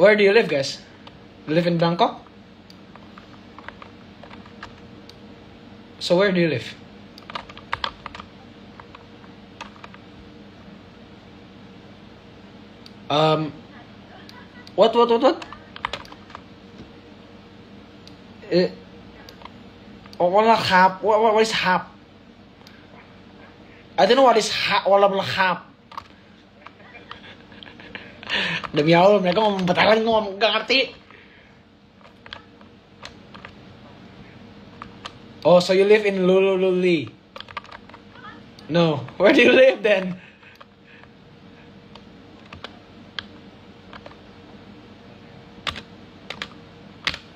Where do you live, guys? You live in Bangkok? So where do you live? Um, what, what, what, what? Uh, wala hap. What, what, what is hap? I don't know what is hap. Wala hap. Demi Allah, mereka ngomong Thailand ngomong gak ngerti. Oh, so you live in Lulululi? No. Where do you live then?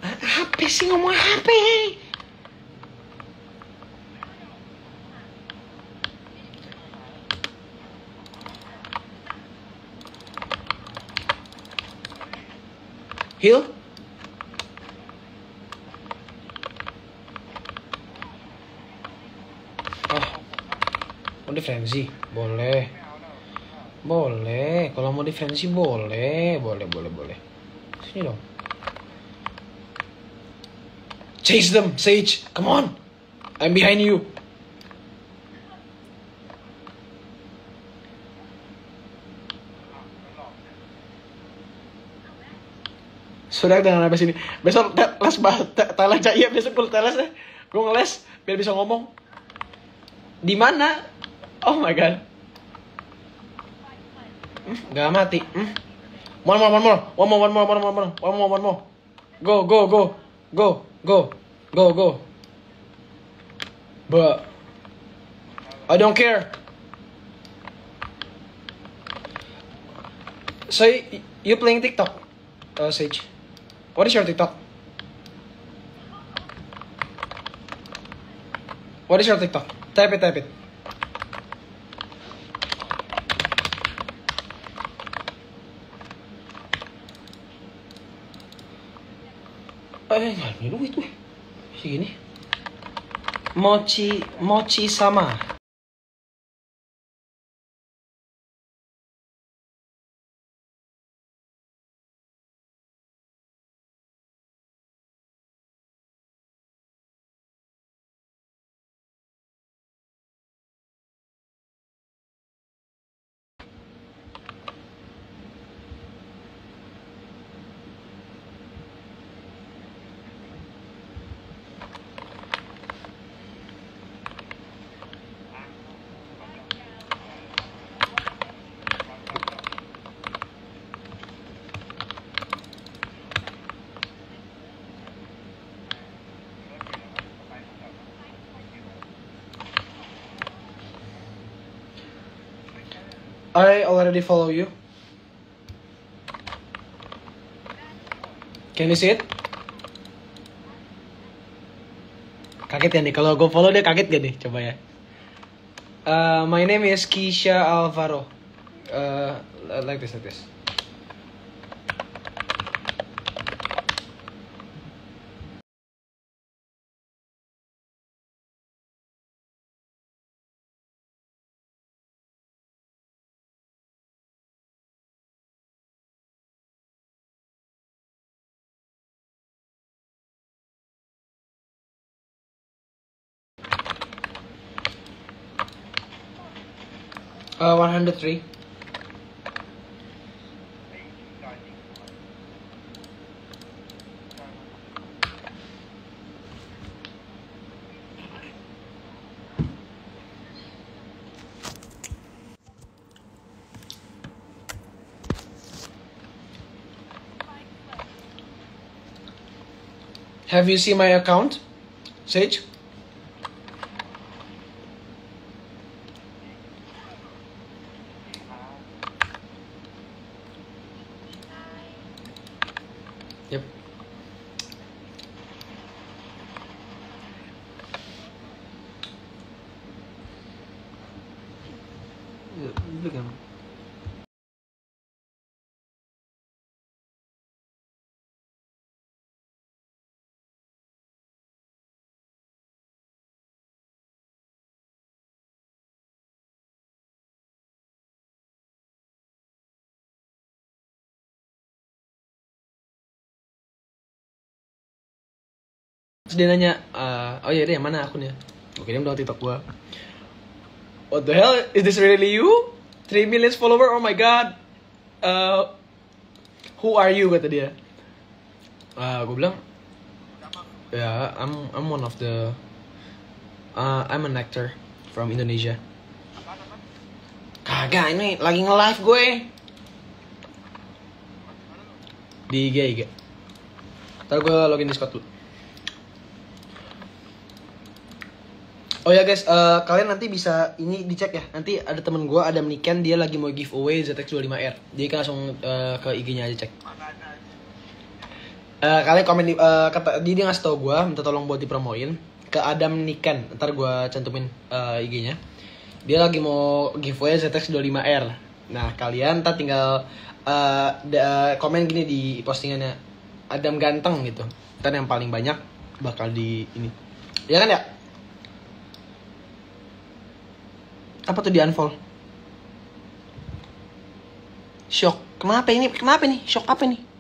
Apa sih ngomong HP? Hill? Oh, mau defensi? Boleh. Boleh. Kalau mau defensi boleh. Boleh, boleh, boleh. Sini dong. Chase them, Sage. Come on. I'm behind you. Sudah dengan apa sini? Besok les te- Thailand. Iya, besok gue teles deh. Gue ngeles biar bisa ngomong. Di mana? Oh my god. Hmm, Gak mati. Hmm. One more, one more, one more, one more, one more, one more, one more, one more. Go, go, go, go, go, go, go. But I don't care. So you playing TikTok, uh, Sage? What is your TikTok? What is your TikTok? Type it, type it. Eh, nggak duit tuh. Segini. Mochi, mochi sama. I already follow you. Can you see it? Kaget ya nih, kalau gue follow dia kaget gak nih? Coba ya. Uh, my name is Kisha Alvaro. Uh, like this, like this. Uh, 103. Have you seen my account, Sage? Terus dia nanya eh, oh iya deh yang mana akunnya? Gue kirim dong tiktok gue what the hell? Is this really you? 3 million follower? Oh my god. Uh, who are you? Kata dia. Uh, gue bilang ya I'm I'm one of the uh, I'm an actor from Indonesia. Kagak ini lagi nge live gue. Di IG IG Ntar gue login Discord dulu Oh ya guys, eh, kalian nanti bisa ini dicek ya. Nanti ada temen gue, ada Meniken, dia lagi mau giveaway ZX25R. Jadi kalian langsung eh, ke IG-nya aja cek. Eh, kalian komen di, eh, kata dia, dia ngasih tau gue, minta tolong buat dipromoin ke Adam Niken. Ntar gue cantumin eh, IG-nya. Dia lagi mau giveaway ZX25R. Nah kalian ntar tinggal eh, da- komen gini di postingannya Adam ganteng gitu. Ntar yang paling banyak bakal di ini. Ya kan ya? Apa tuh di unfold? Shock. Kenapa ini? Kenapa nih? Shock apa nih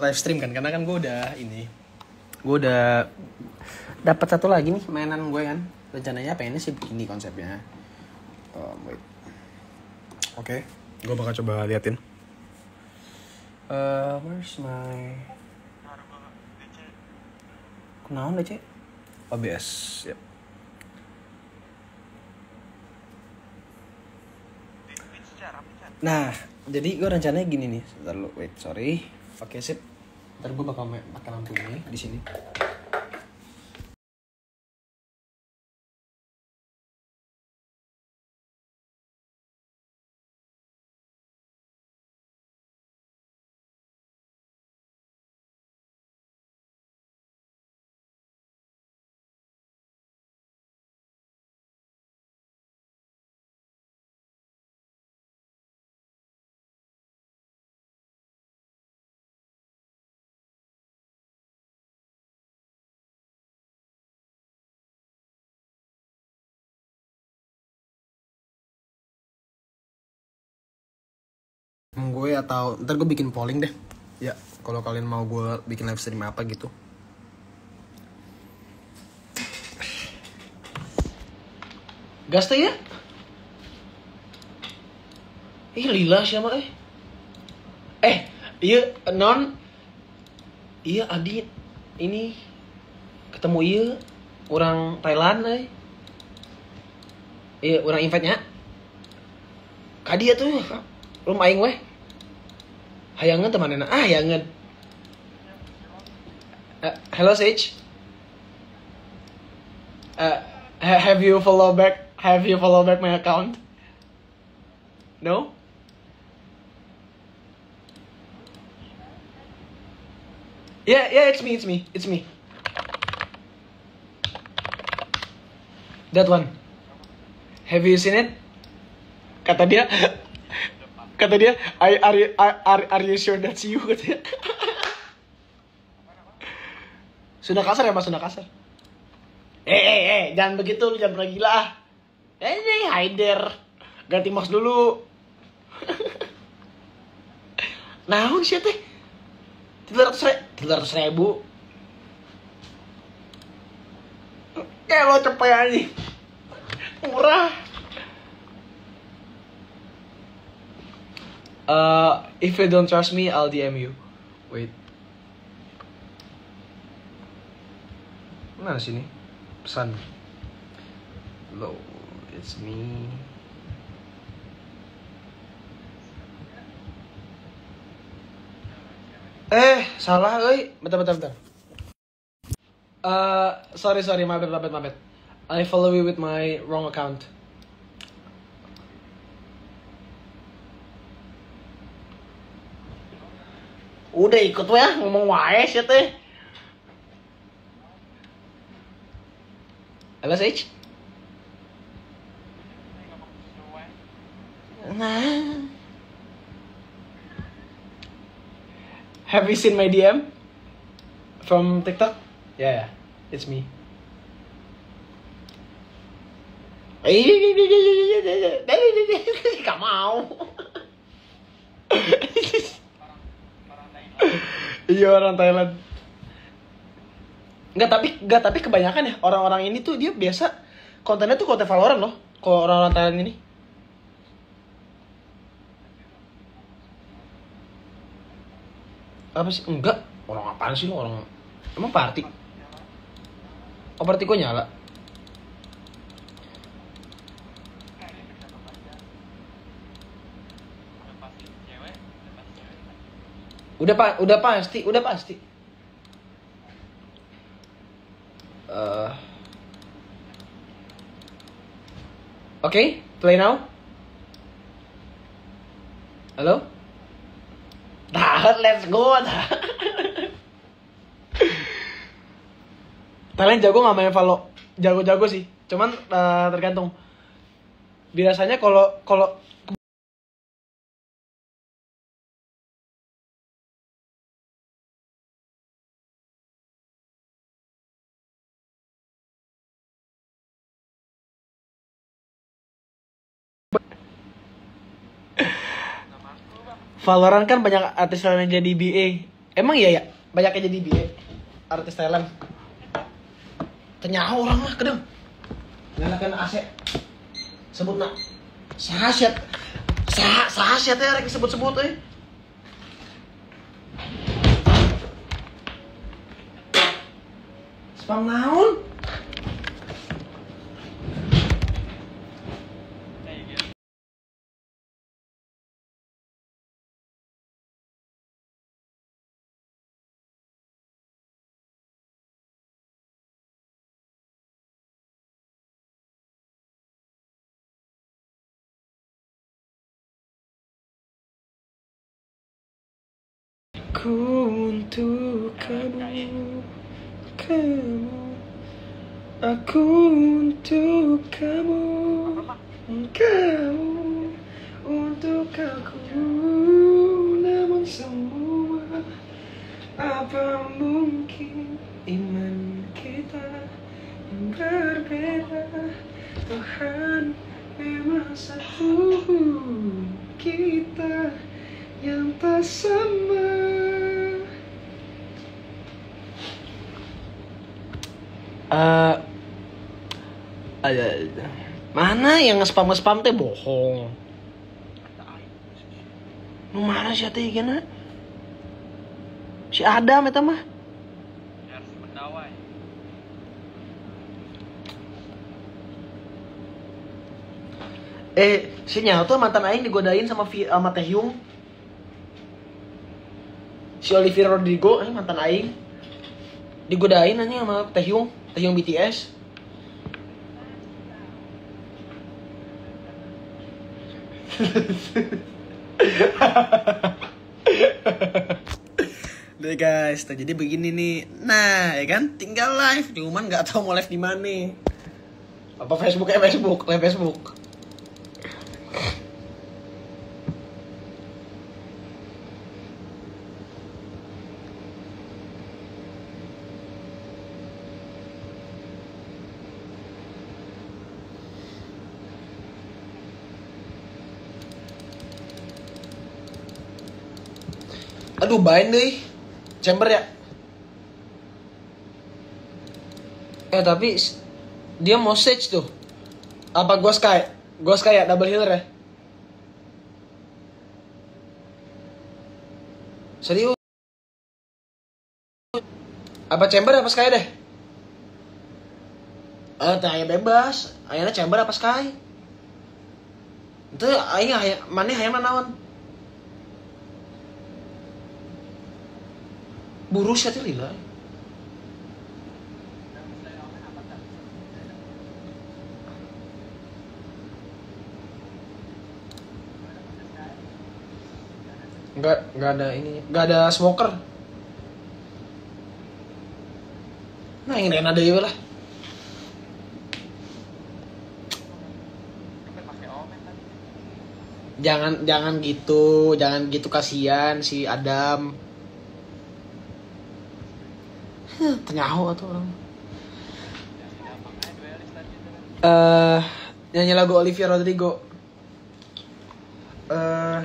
live stream kan karena kan gue udah ini gue udah dapat satu lagi nih mainan gue kan rencananya pengennya sih begini konsepnya oh, wait oke gue bakal coba liatin Eh, where's my kenaon deh cek OBS yep. Nah, jadi gue rencananya gini nih. Sebentar lu, wait, sorry. Oke, sip. Ntar gue bakal pakai lampu ini di sini. Gue atau ntar gue bikin polling deh. Ya. Kalau kalian mau gue bikin live stream apa gitu. Gas teh ya? Ih lila siapa eh? Eh iya non. Iya Adi. Ini ketemu iya orang Thailand eh. Iya orang invite nya kadia tuh rumah aing weh hayangan temanena ah hayangan Uh, hello Sage. Uh, ha- have you follow back have you follow back my account? No? Yeah yeah it's me it's me it's me. That one. Have you seen it? Kata dia kata dia are, are, are, are you sure that's you? Katanya sudah kasar ya mas? Sudah kasar? Eh eh eh jangan begitu lu jangan pernah gila ah. Eh ini hider ganti mouse dulu. Naon sih teh? Tiga ratus tiga ratus ribu. Kayak lo cepet aja murah Uh, if you don't trust me, I'll DM you. Wait. Mana sini? Pesan. Hello, it's me. Eh, salah, euy. Bentar, bentar, bentar. Uh, sorry, sorry, my bad, my bad, my bad. I follow you with my wrong account. Udah ikut ya ngomong wae sih teh. Halo Sage. Nah. Have you seen my DM from TikTok? Yeah, yeah. it's me. Gak mau. Iya orang Thailand. Enggak tapi enggak tapi kebanyakan ya orang-orang ini tuh dia biasa kontennya tuh konten Valorant loh. Kalau orang-orang Thailand ini. Apa sih? Enggak. Orang apaan sih lo orang Emang party? Oh party kok nyala? Udah pak, udah pasti, udah pasti. Eh, Oke, play now. Halo? Tahan, let's go. Thailand jago nggak main Valo? Jago-jago sih. Cuman eh, tergantung. Biasanya kalau kalau Valorant kan banyak artis Thailand yang jadi BA. Emang iya ya? Banyak yang jadi BA artis Thailand. Ternyata orang mah kedeng. Nyalakan AC. Sebut nak. Sahasyat. Sah sahasyat ya rek sebut-sebut eh. Spam naon? Ku untuk kamu, kamu, aku untuk kamu, kamu untuk aku. Namun semua apa mungkin iman kita yang berbeda. Tuhan memang satu kita yang tak sama. Eh, ada mana yang spam spam teh bohong? Nu mana sih teh gana si Adam eta mah? Eh, si Nyao tuh mantan aing digodain sama sama Taehyung. Si Olivia Rodrigo, eh, mantan aing. Digodain aja sama Taehyung, Taehyung BTS. Deh guys, nah jadi begini nih. Nah, ya kan tinggal live, cuman nggak tahu mau live di mana. Apa Facebook eh Facebook, live Facebook. Aduh, bain deh. Chamber ya. Eh, tapi dia mau sage tuh. Apa gua sky? Gua sky ya, double healer ya. Serius? Apa chamber apa sky deh? Eh, tanya bebas. Ayana chamber apa sky? Itu aing aya- mana hayang naon? buruh بروشة lila. Enggak, enggak ada ini enggak ada smoker. Nah ini ada deh lah. Jangan jangan gitu jangan gitu kasihan si Adam. Huh, atau orang. Eh, nyanyi lagu Olivia Rodrigo. Eh,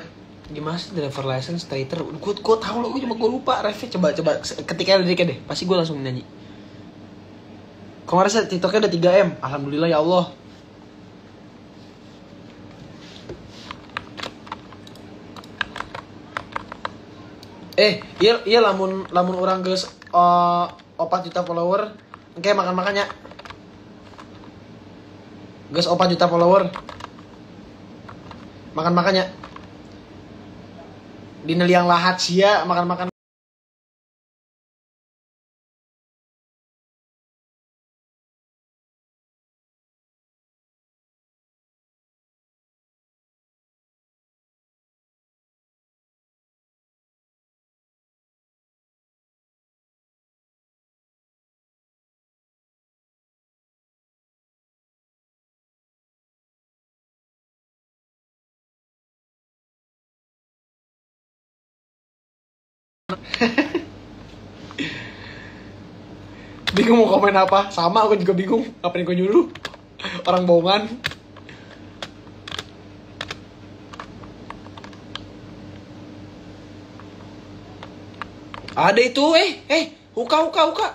gimana sih driver license traitor? Gue gue tahu lo, gue cuma gue lupa. Refnya coba coba ketika ada deh, pasti gue langsung nyanyi. Kemarin saya TikToknya udah 3 m, alhamdulillah ya Allah. Eh, iya iya lamun lamun orang geus uh, 4 juta follower, engke makan makannya. Geus 4 juta follower. Makan makannya. Dina liang lahat sia makan makan. Bingung mau komen apa? Sama aku juga bingung. Apa yang gue nyuruh? Orang bohongan. Ada itu eh eh huka huka huka.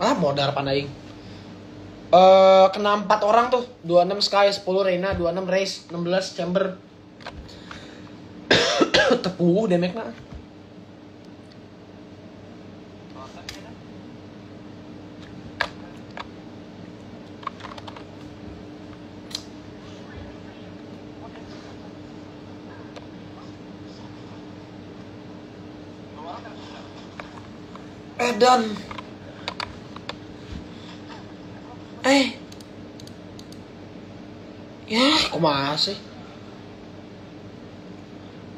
Ah modar pandaing eh kena empat orang tuh. 26 Sky 10 Reina 26 Race 16 Chamber. Tepuh demek na Edan Eh Ya, kok masih?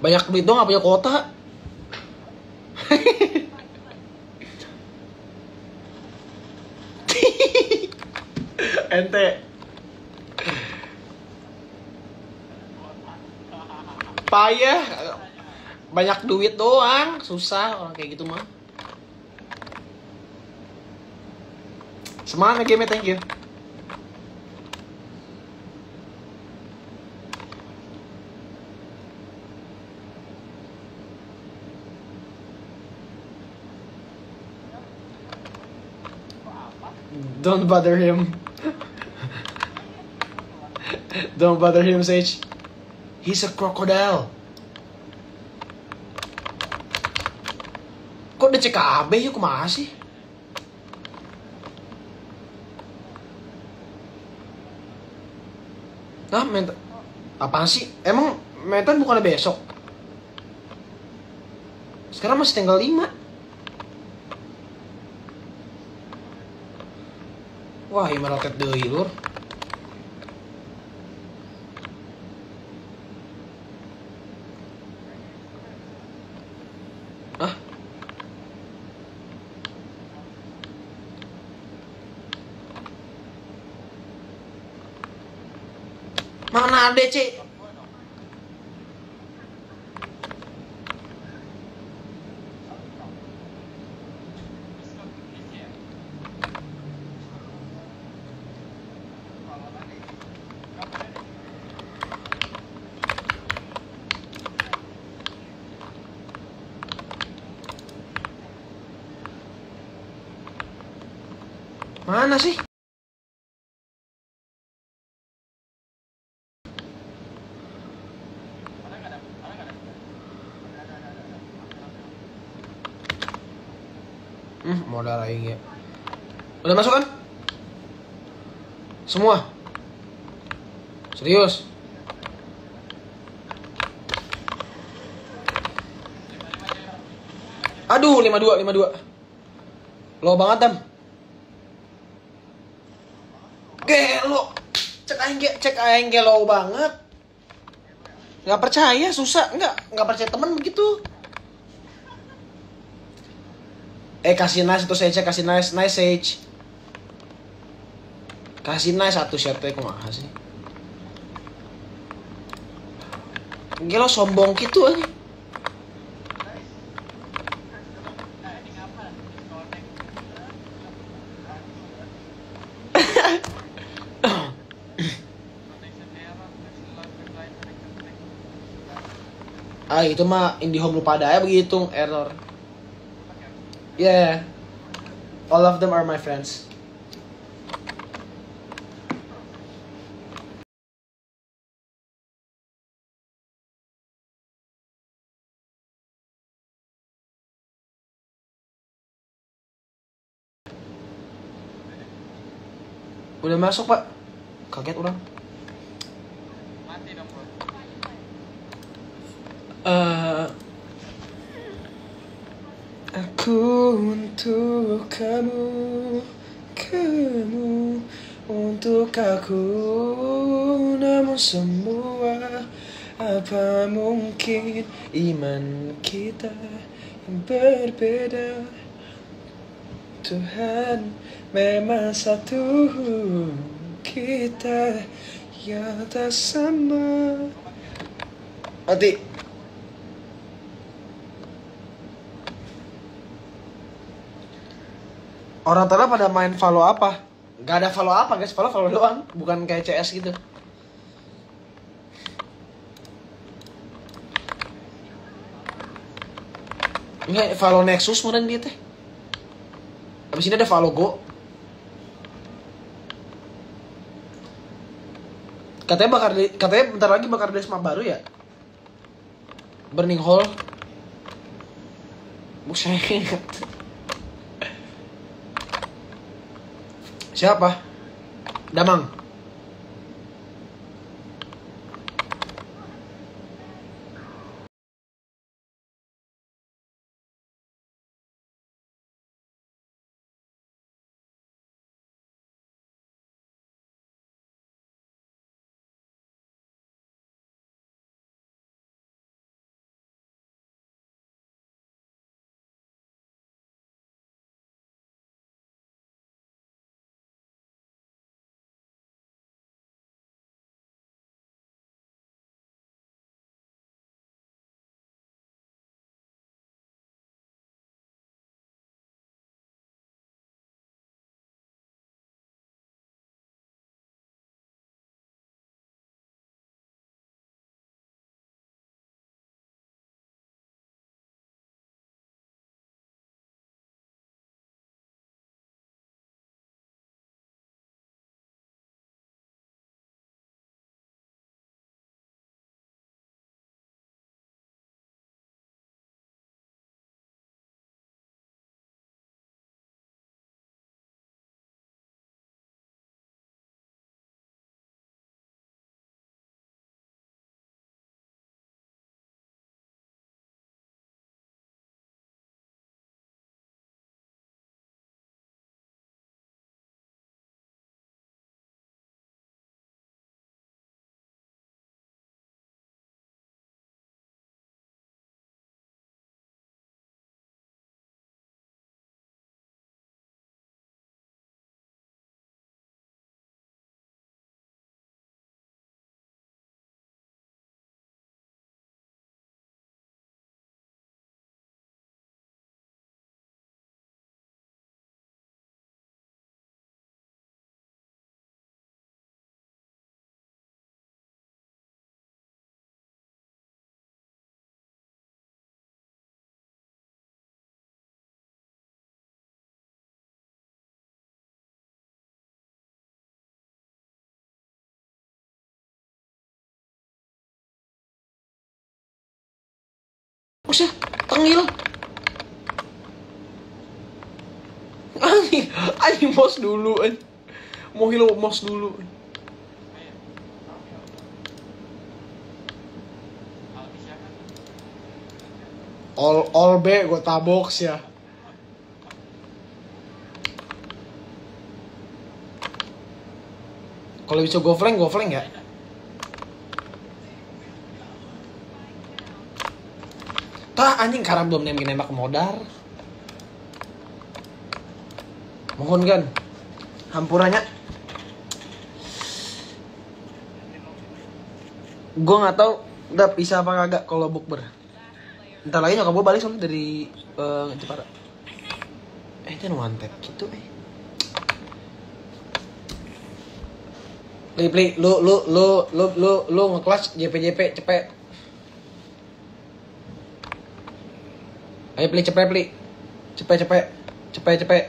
Banyak duit dong, gak punya kota. Ente. Payah. Banyak duit doang, susah orang kayak gitu mah. Semangat game thank you. Don't bother him. Don't bother him, Sage. He's a crocodile. Kok udah CKB ya kumaha sih? Nah, mental. Apaan sih? Emang mental bukannya besok? Sekarang masih tanggal 5. Wah, ini meroket deui, Lur. Ah. Mana ada, Cik? Mana sih? Hmm, modal aing ya. Udah masuk kan? Semua? Serius? Aduh, 52, 52. Lo banget, Dam. Gelo. Cek aing cek aing gelo banget. Nggak percaya, susah. Nggak, nggak percaya temen begitu. Eh kasih nice saya cek kasih nice nice sage. Kasih nice satu shot teh kumaha sih? Gila sombong gitu aja. ah itu mah IndiHome lupa daya begitu error. Yeah. All of them are my friends. Udah masuk pak Kaget orang Mati dong bro. Eh, Aku untuk kamu Kamu untuk aku. Namun semua Apa mungkin iman kita yang berbeda? Tuhan memang satu kita yang tak sama. Mati Orang tua pada main follow apa? Gak ada follow apa guys, follow follow doang. Bukan kayak CS gitu. Enggak, follow Nexus meren dia teh. Abis ini ada follow Go. Katanya bakar di, katanya bentar lagi bakar di smart baru ya? Burning Hole. Bukan Siapa? Damang. Usah, tengil. Anjing, anjing mos dulu anjing. Mau hilo mos dulu. All all B gue tabok ya. Kalau bisa go flank, go flank ya. Tah anjing karena belum nembak nembak modar. Mohon kan. Hampurannya. Gue nggak tahu Udah bisa apa kagak kalau bukber? Ntar lagi nyokap gue balik soalnya dari eh, Jepara. Eh, itu one tap gitu eh. Pli, pli, lu, lu, lu, lu, lu, lu nge-clutch JP, JP, cepet. Ayo pli, cepet, pli. Cepet, cepet, cepet, cepet.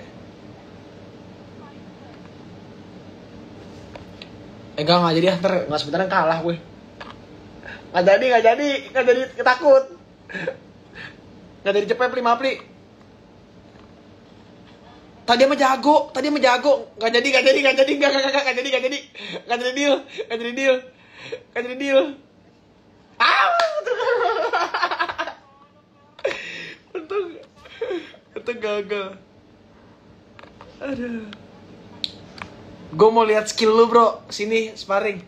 Eh, enggak, enggak jadi ah, ntar nggak sebentar kalah gue. Nggak jadi, nggak jadi, nggak jadi, ketakut. Nggak jadi cepet, pli, maaf, pli. Tadi emang jago, tadi emang jago. Nggak jadi, nggak jadi, nggak jadi, nggak, nggak, nggak, nggak jadi, nggak jadi. Nggak jadi deal, nggak jadi deal. Nggak jadi deal. Ah, untung, untung gagal. Aduh. Gue mau lihat skill lu bro, sini sparring.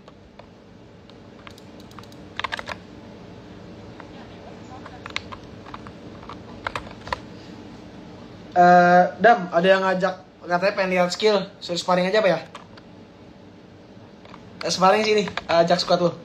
Eh, Dam, ada yang ngajak katanya pengen lihat skill, suruh sparring aja apa ya? Eh, sparring sini, ajak squad lu.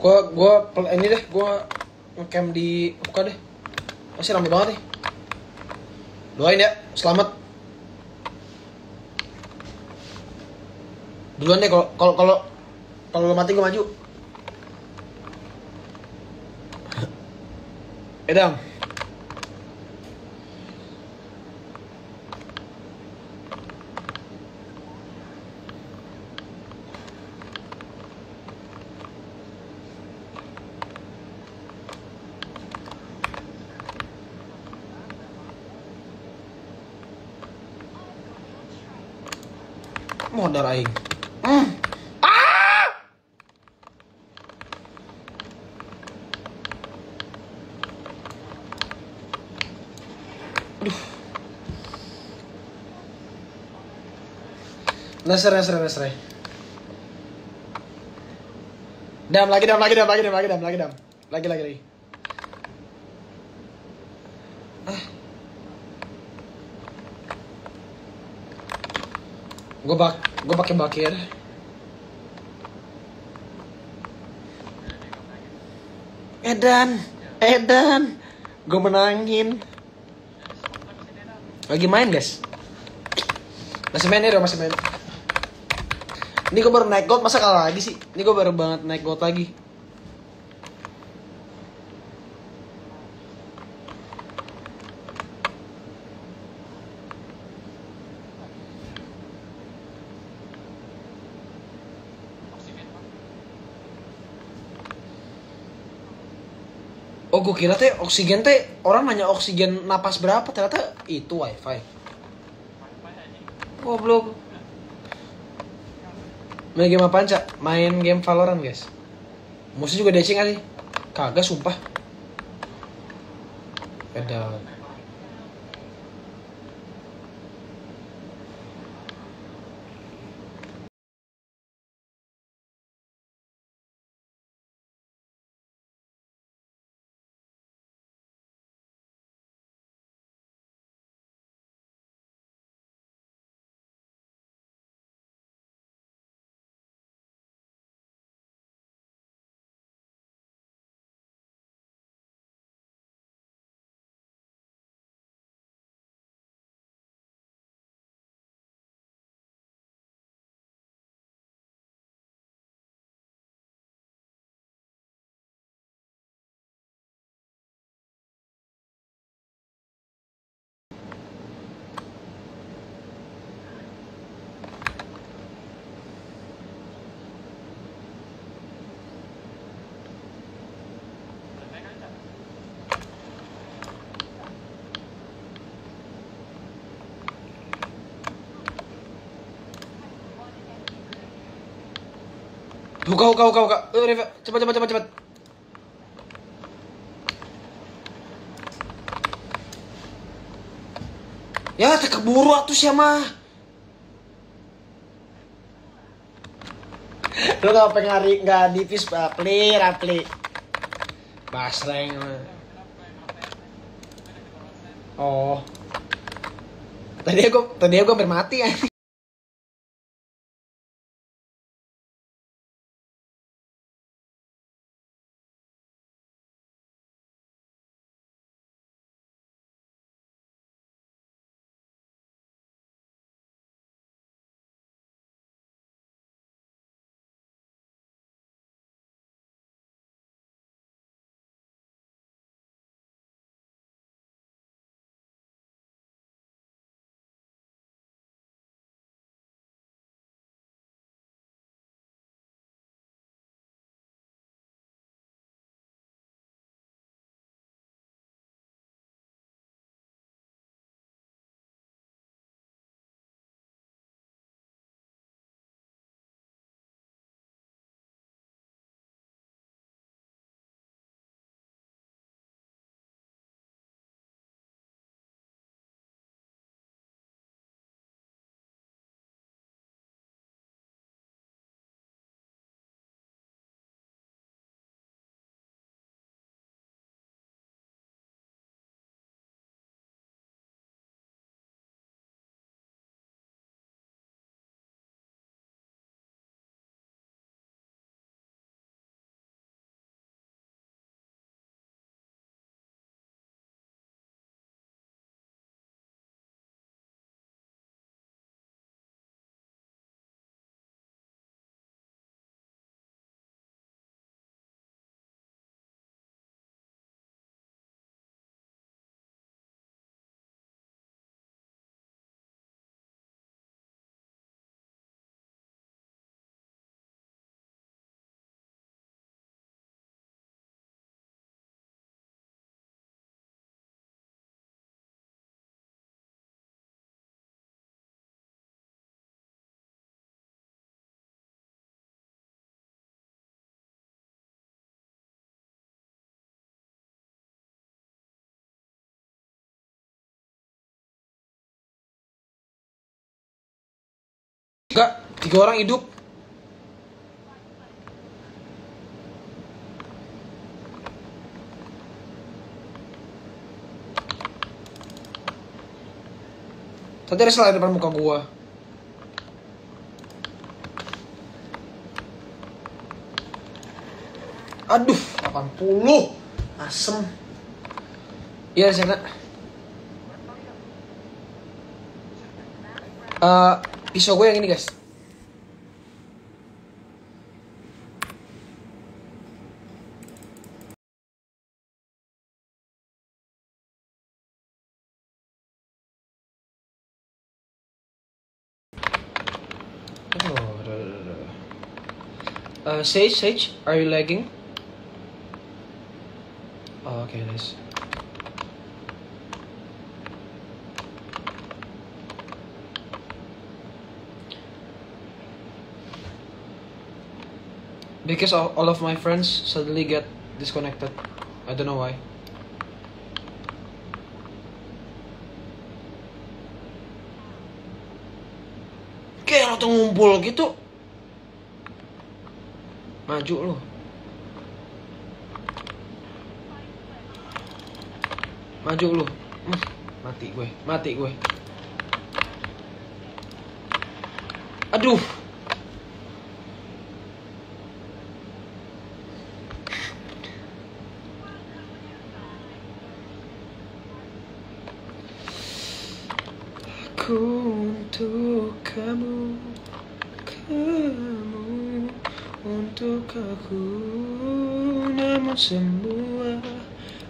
Gua gua ini deh, gua ngecam di buka deh. Masih rame banget nih. Doain ya, selamat. Duluan deh kalau kalau kalau kalau lo mati gua maju. Edam. Modal aing. Hmm. Ah! Aduh. Nasr, nasr, nasr. Dam lagi, dam lagi, dam lagi, dam lagi, dam lagi, dam. Lagi, lagi, lagi. Ah. Gue bak, gue pakai bakir. Edan, Edan, gue menangin. Lagi main guys. Masih main ya, masih main. Ini gue baru naik gold, masa kalah lagi sih? Ini gue baru banget naik gold lagi. Oh gue kira teh oksigen teh orang nanya oksigen napas berapa ternyata itu wifi. Goblok. Main game apaan cak? Main game Valorant guys. Musuh juga DC kali. Kagak sumpah. Beda. Buka, buka, buka, buka. Eh, Reva, cepat, cepat, cepat, cepat. Ya, tak keburu atuh sih mah. Lu gak pengen ngari, gak dipis, rapli, rapli. Basreng. Oh. Tadi aku, tadi aku hampir mati ya. Tiga orang hidup. Tadi ada selain depan muka gua. Aduh, 80. Asem. Iya, sana. Eh, pisau gue yang ini, guys. Uh, Sage, Sage, are you lagging? Oh, okay, nice. Because all, of my friends suddenly get disconnected. I don't know why. Kayak ngumpul gitu. Maju lo. Maju lu. Mati gue, mati gue. Aduh. Aku untuk kamu, kamu untuk aku, namun semua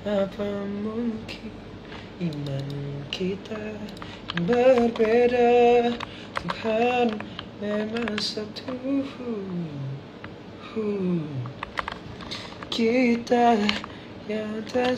apa mungkin iman kita berbeda? Tuhan memang satu. Kita yang tak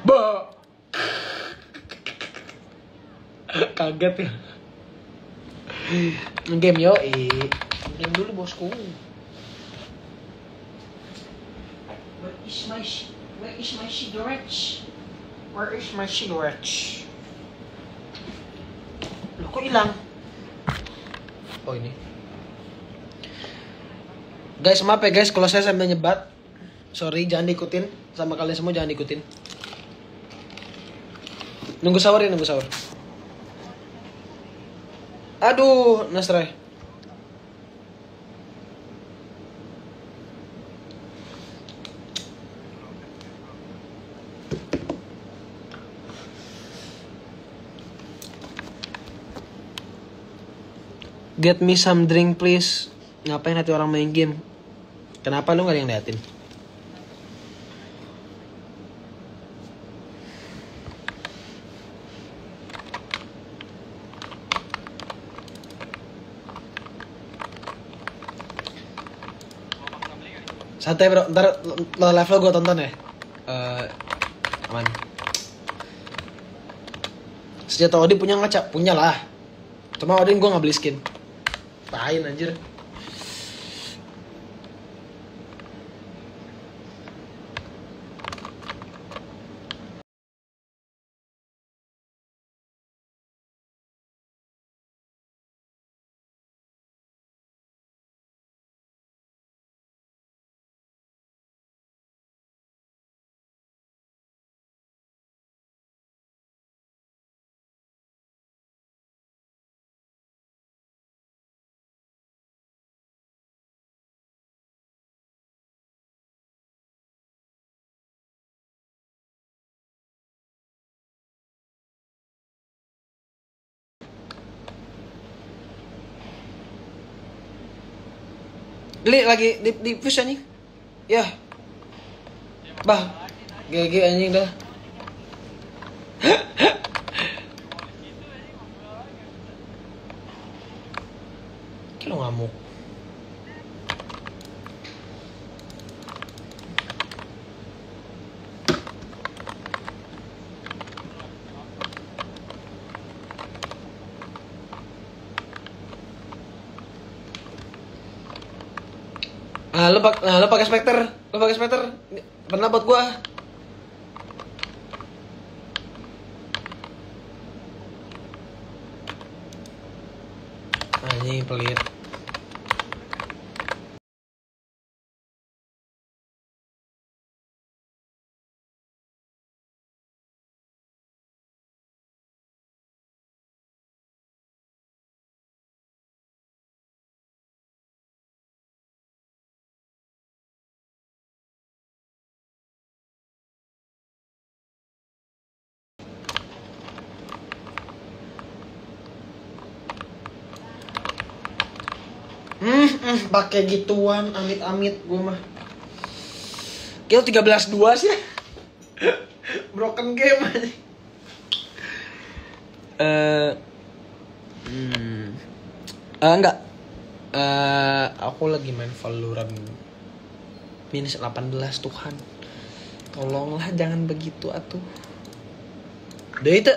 Ba. Kaget ya. Game yo, eh. Game dulu bosku. Where is my Where is my cigarettes? Where is my cigarettes? Loh, kok hilang? Oh ini. Guys, maaf ya guys kalau saya sambil nyebat. Sorry, jangan diikutin. Sama kalian semua jangan diikutin. Nunggu sahur ya, nunggu sahur. Aduh, Nasray. Get me some drink please. Ngapain hati orang main game? Kenapa lu gak ada yang liatin? Santai bro, ntar level gue tonton ya. Eh, aman. Senjata Odin punya nggak cak? Punya lah. Cuma Odin gue nggak beli skin. Pahin anjir. Li lagi di di push anjing. Ya. Bah. GG anjing dah. Kilo ngamuk. Ah, lu pak, nah, lu pakai Spectre, lu pakai Spectre. Pernah buat gua. Anjing pelit. Hmm pakai gituan amit-amit gua mah. Kilo 13 2 sih. Broken game aja. Eh hmm. Eh, enggak. Eh aku lagi main Valorant minus 18 Tuhan. Tolonglah jangan begitu atuh. Deh itu.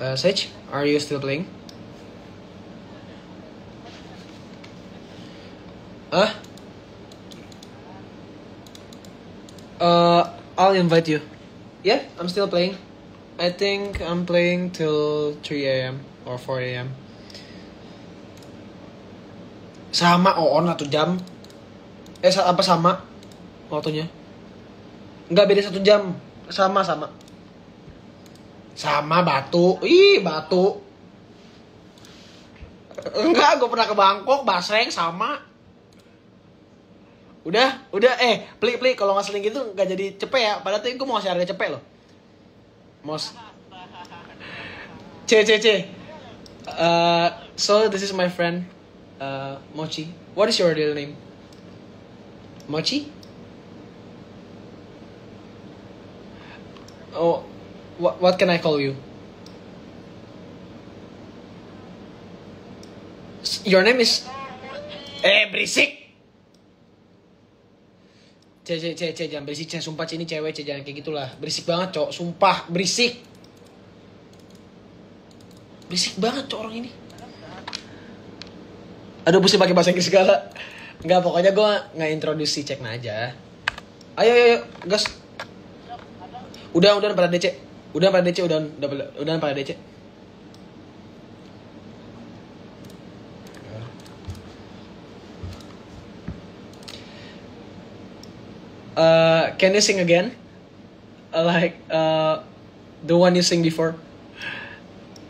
Uh, Sage, are you still playing? Huh? Uh, I'll invite you. Yeah, I'm still playing. I think I'm playing till 3 a.m. or 4 a.m. Sama on satu jam. Eh apa sama waktunya? Enggak beda satu jam. Sama sama. Sama batu. Ih, batu. Enggak, gue pernah ke Bangkok, Basreng sama. Udah, udah eh, pli pli kalau nggak seling gitu nggak jadi cepet ya. Padahal tuh gue mau ngasih harga cepet loh. Mos. C C C. Uh, so this is my friend uh, Mochi. What is your real name? Mochi? Oh, what what can I call you? Your name is Eh, berisik! C, C, C, C, jangan berisik, C. Sumpah, C, ini cewek, C. Jangan kayak gitulah. Berisik banget, cok. Sumpah, berisik. Berisik banget, cok, orang ini. Aduh, mesti pakai bahasa Inggris segala. Enggak, pokoknya gue nggak introduce si Cekna aja. Ayo, ayo, ayo, gas. Udah, udah pada DC. Udah pada DC, udah, udah, udah pada DC. Uh, can you sing again? Uh, like uh, the one you sing before.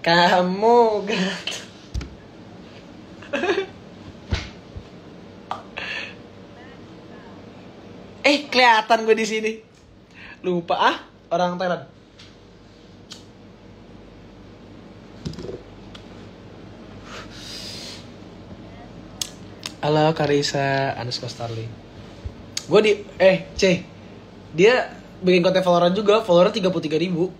Kamu gak Eh, kelihatan gue di sini. Lupa ah, orang Thailand. Halo Karisa underscore Starling. Gue di eh C dia bikin konten Valorant juga, follower 33 ribu.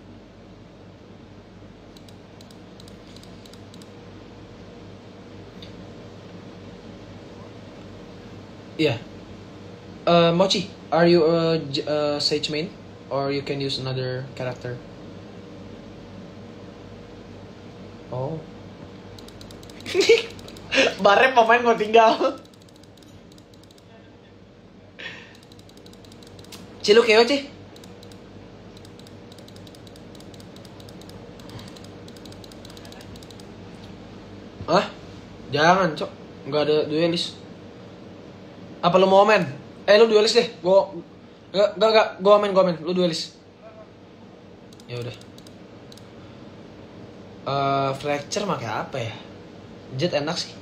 Iya. Uh, Mochi, are you a, a Sage main? Or you can use another character? Oh. Barem pemain mau tinggal. Ci lu keo Ci? Hah? Jangan, Cok. Nggak ada duelis. Apa lu mau main? Eh, lu duelis deh. Gua Enggak, enggak, enggak. Gua main, gua main. Lu duelis. Ya udah. Eh, fracture pakai apa ya? Jet enak sih.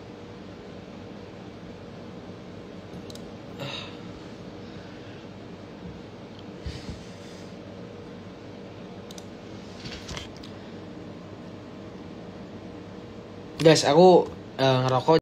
Guys, aku eh, ngerokok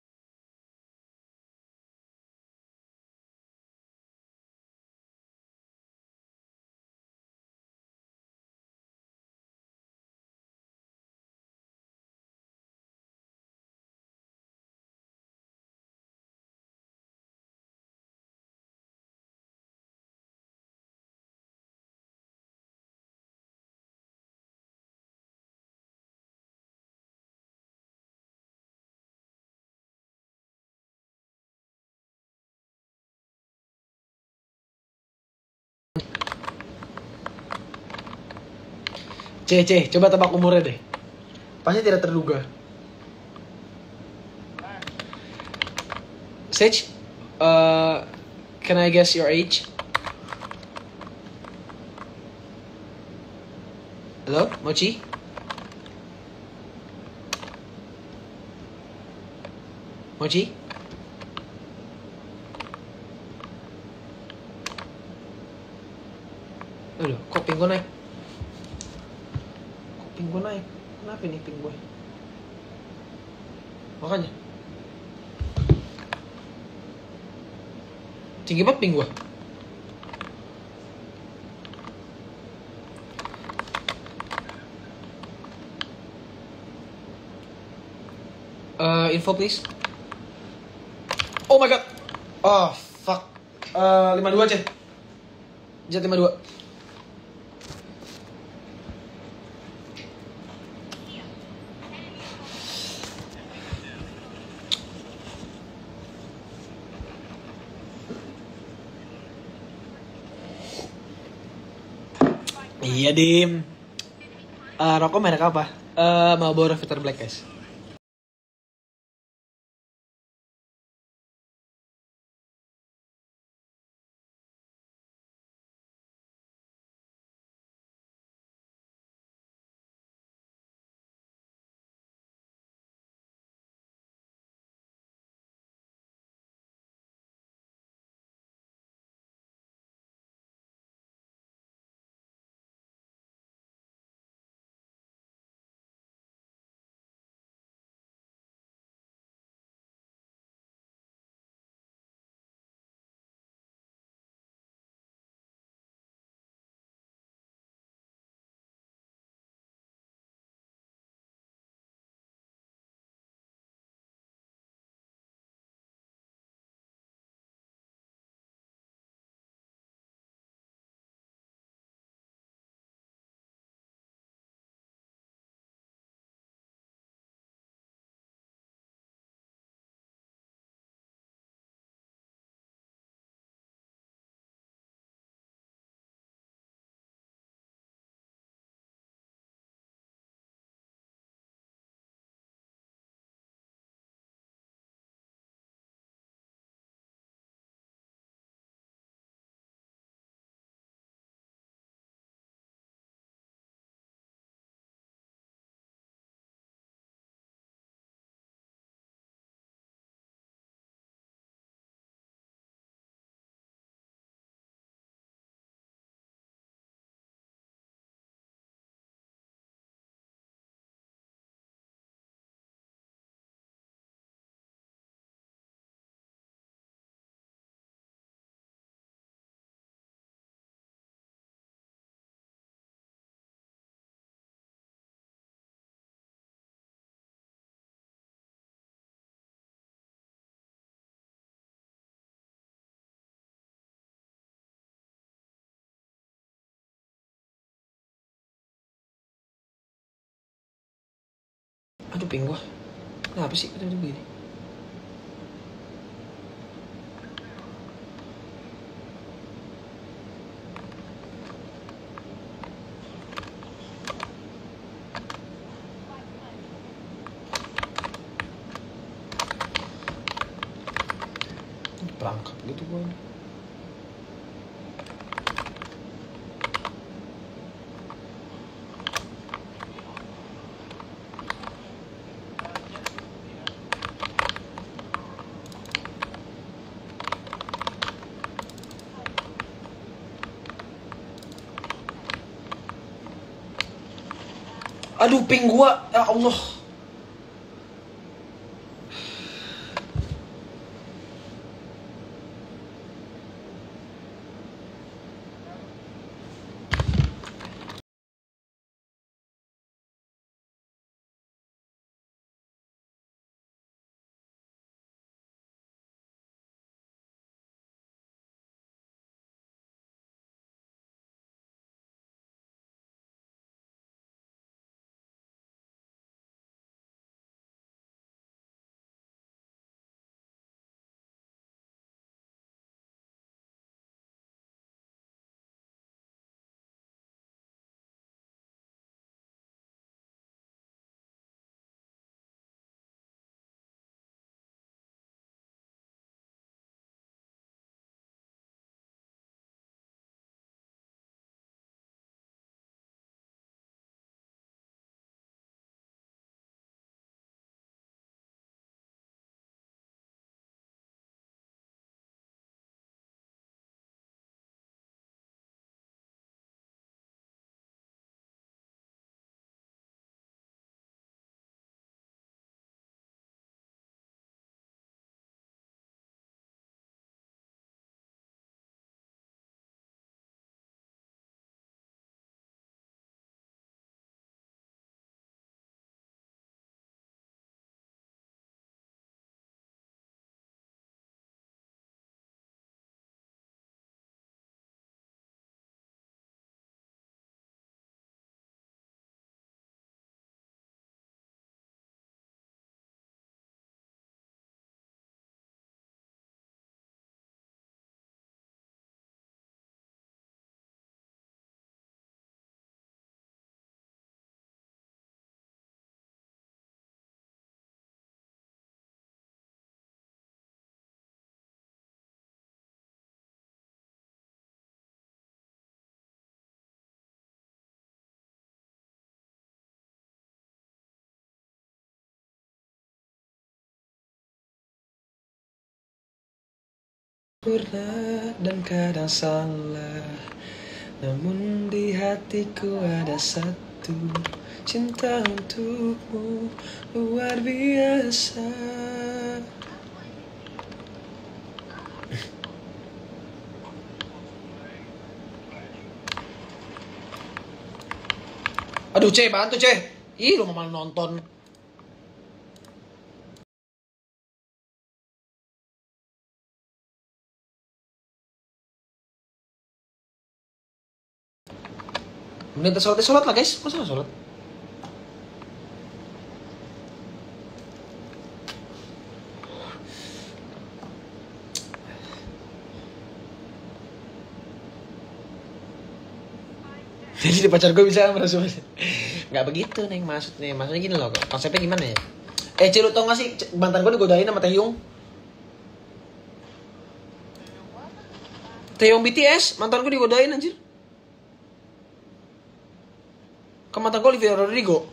C, C, coba tebak umurnya deh. Pasti tidak terduga. Sage, uh, can I guess your age? Halo, Mochi? Mochi? Aduh, kok ping gue naik? Ping gue naik? Kenapa nih ping gue? Makanya. Tinggi banget ping gue. Uh, info please. Oh my god. Oh fuck. Uh, 52 aja. Jet 52. Iya dim. Eh, rokok merek apa? Eh, Marlboro Filter Black guys. Aduh ping gua. Kenapa sih kata begini? Perangkap gitu gua. Aduh ping gua, ya Allah. Pernah dan kadang salah. Namun di hatiku ada satu Cinta untukmu luar biasa. Aduh C, bantu C Ih lu malah nonton Menit sholat, sholat lah guys. Masa sholat? Jadi pacar gue bisa merasa nggak begitu neng maksudnya. Maksudnya gini loh konsepnya gimana ya? Eh lu tau gak sih mantan gue digodain sama Taehyung Taehyung BTS mantan gue digodain anjir ke mantan gue Olivia Rodrigo.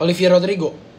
Olivia Rodrigo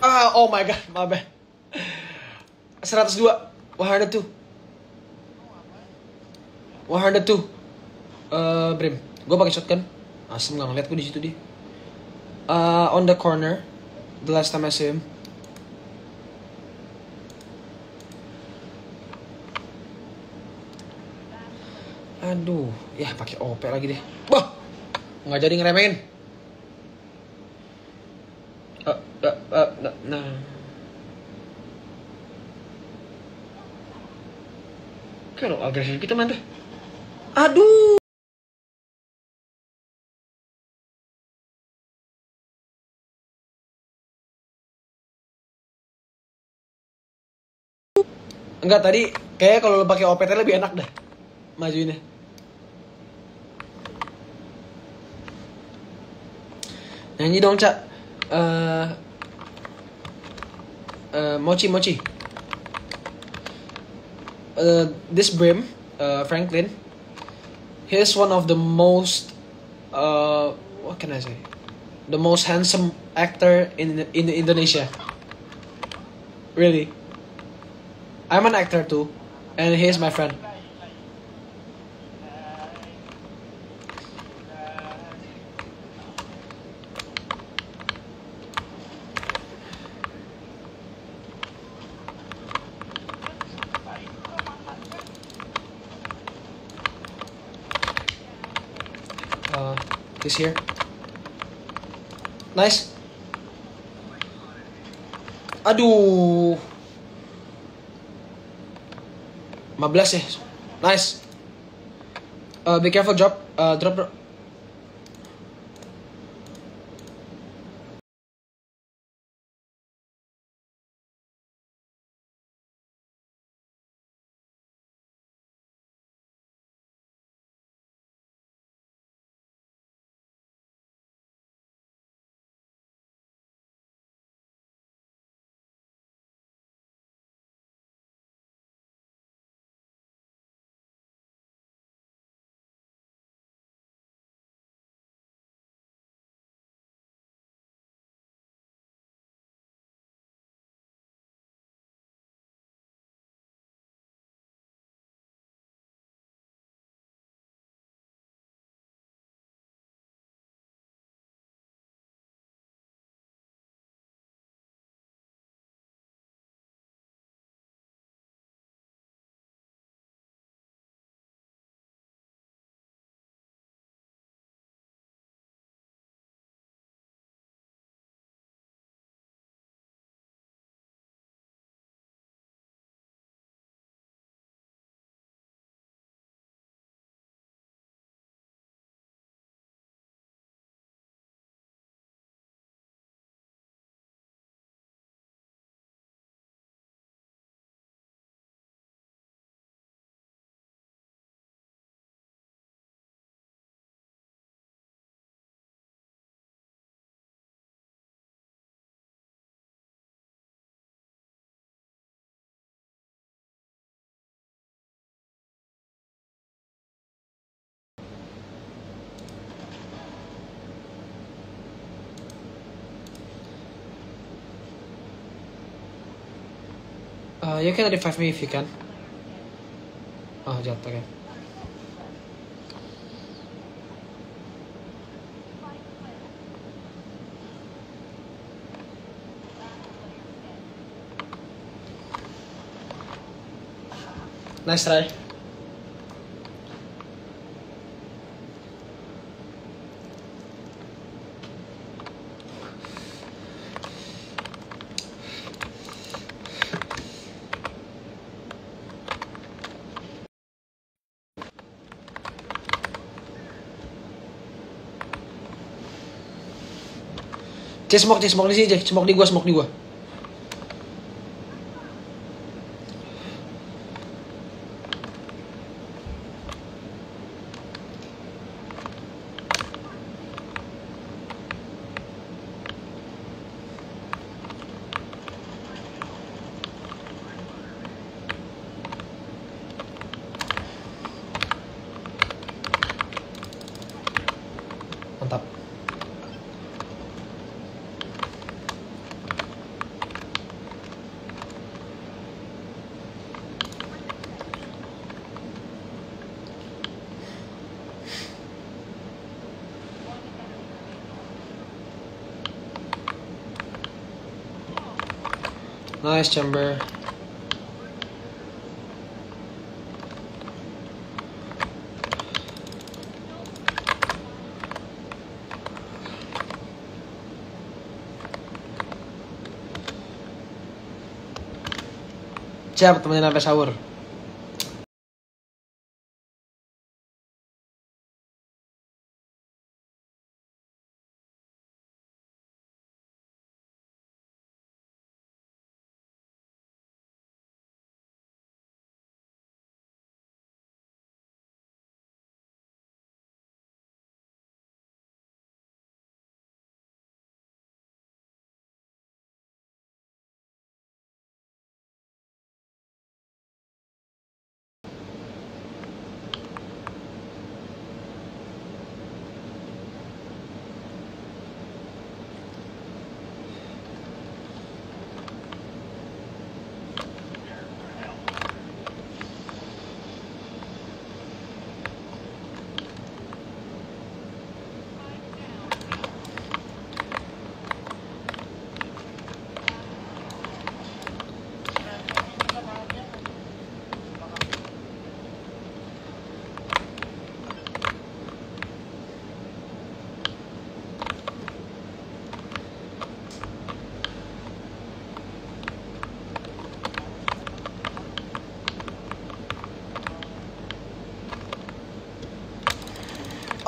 Ah, oh my god, my bad. 102, 102. 102. Eh, Brim, gue pakai shotgun. Asem nggak ngeliat gue di situ dia. Uh, on the corner, the last time I see him. Aduh, ya pakai OP lagi deh. Wah, nggak jadi ngeremehin. Eh, eh, eh, nah, nah. Kalau agresif kita mana? Aduh. Enggak tadi kayak kalau lo pakai OPT lebih enak dah majuinnya. Nyanyi dong cak. Eh eh, mochi mochi. Uh, this Brim, uh, Franklin, he is one of the most, uh, what can I say, the most handsome actor in in Indonesia. Really. I'm an actor too, and he's my friend. He's here. Nice. Aduh. 15 ya. Nice. Uh, be careful drop. Uh, drop Uh, you can revive me you can. Oh, jatuh okay. Nice try. Cek smoke, cek smoke di sini, cek smoke di gua, smoke di gua. Nice chamber. Siap temenin sampai sahur.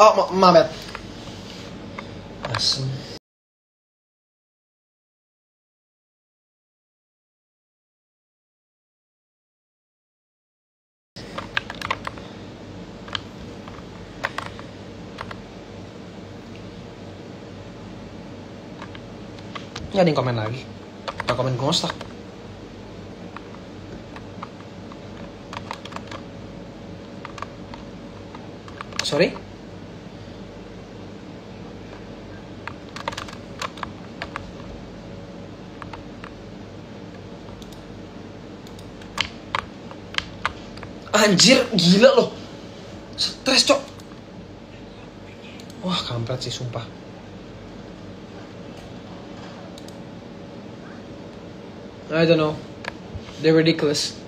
Oh, my bad. Asem. Nggak ada yang komen lagi. Kita komen ngostak. Sorry? Anjir, gila loh. Stres, cok. Wah, kampret sih, sumpah. I don't know. They're ridiculous.